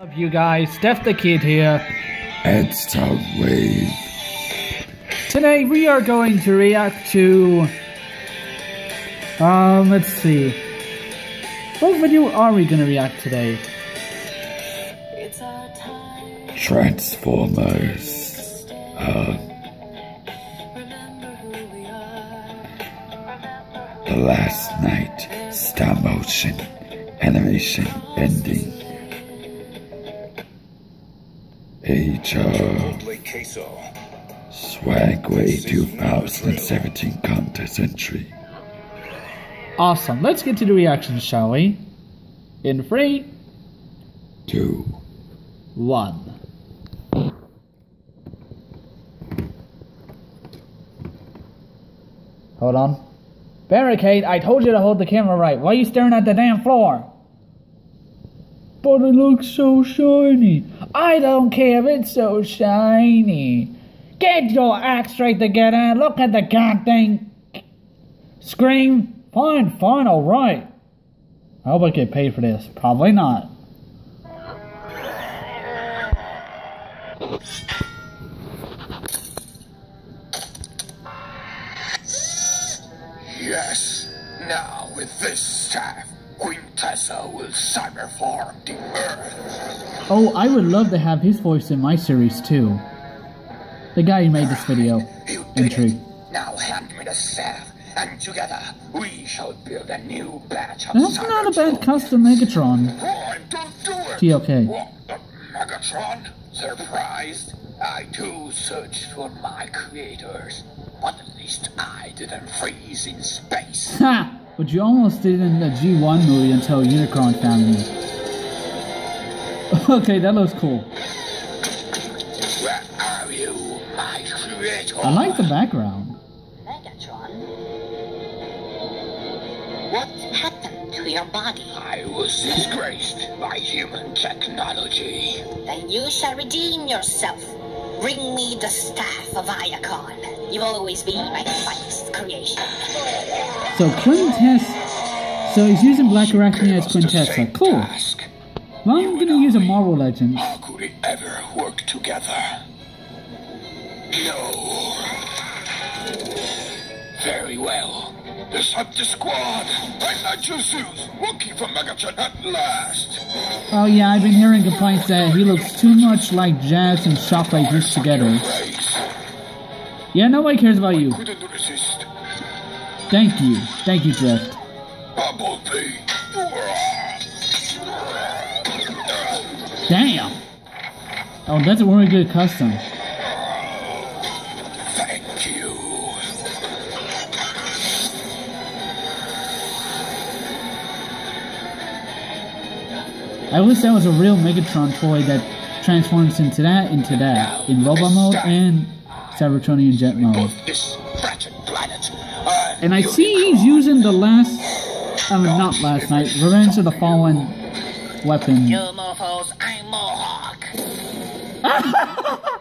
up, you guys? Death the Kid here. it's And Soundwave. Today we are going to react to. Um, let's see. What video are we going to react today? Transformers. Uh, the Last Knight stop motion animation ending. Age of Swagway 2017 contest entry. Awesome. Let's get to the reactions, shall we? In three, Two. one. Hold on. Barricade, I told you to hold the camera right. Why are you staring at the damn floor? But it looks so shiny. I don't care if it's so shiny. Get your act straight together. Look at the goddamn screen. Fine, fine, alright. I hope I get paid for this. Probably not. Yes. Now with this staff, Quintessa will cyberform the Earth. Oh, I would love to have his voice in my series too. The guy who made this video. Entry. Now hand me the staff, and together we shall build a new batch of That's not a bad custom Megatron. Run, don't do it! TLK. What, Megatron? Surprised? I too searched for my creators, but at least I didn't freeze in space. Ha! But you almost did in the G1 movie until Unicron found you. Okay, that looks cool. Where are you, my creator? I like the background. Megatron? What happened to your body? I was disgraced by human technology. Then you shall redeem yourself. Bring me the staff of Iacon. You will always be my finest creation. So Quintess. So he's using Black Arachnia as Us the same Quintessa. Cool. task. Well, I'm gonna use a Marvel Legend. How could we ever work together? No. Very well. The Subta Squad! I'm not Jesus! Looking for Megatron at last! Oh yeah, I've been hearing complaints that he looks too much like Jazz and Shockwave mixed together. Yeah, nobody cares about you. Couldn't resist. Thank you. Thank you, Drift. Bumblebee! Damn! Oh, that's a really good custom. Thank you. I wish that was a real Megatron toy that transforms into that, into that, in robot mode and Cybertronian Jet mode. Both this wretched planet uh, and I see he's using the last, uh, I mean not Last Knight, Revenge of the Fallen weapon. You mofos, I'm Mohawk.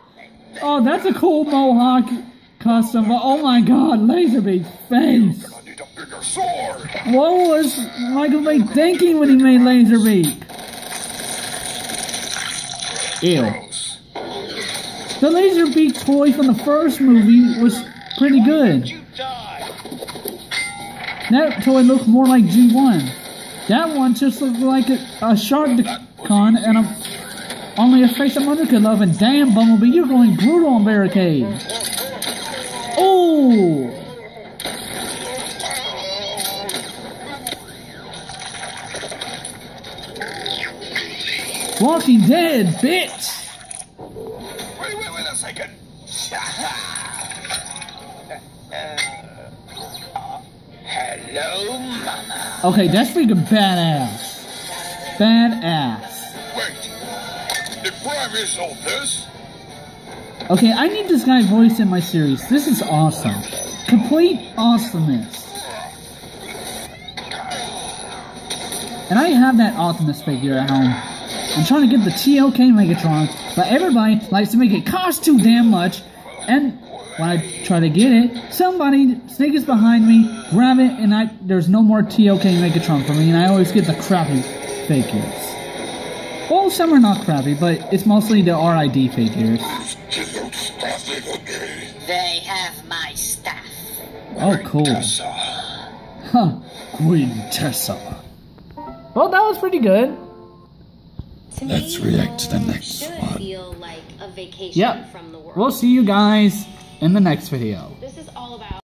Oh, that's a cool Mohawk custom, but oh my god, Laserbeak's face! I need a bigger sword! What was Michael Bay thinking when he made Laserbeak? Ew. Gross. laser Laserbeak toy from the first movie was pretty good. That toy looked more like G1. That one just looked like a, a Sharkcon and a, only a face a mother could love. And damn, Bumblebee, you're going brutal on Barricade. Oh! Walking Dead, bitch! Hello, Mama. Okay, that's freaking badass. Badass. Wait. The Prime is all this? Okay, I need this guy's voice in my series. This is awesome. Complete awesomeness. And I have that Optimus figure at home. I'm trying to get the TLK Megatron, but everybody likes to make it cost too damn much. And when I try to get it, somebody sneaks behind me, grab it, and I there's no more TLK Megatron for me, and I always get the crappy figures. Well, some are not crappy, but it's mostly the RID figures. They have my staff. Oh, cool. Tessa. Huh. Quintessa. Well, that was pretty good. Let's react to the next one. feel like a vacation Yep. from the world. We'll see you guys in the next video.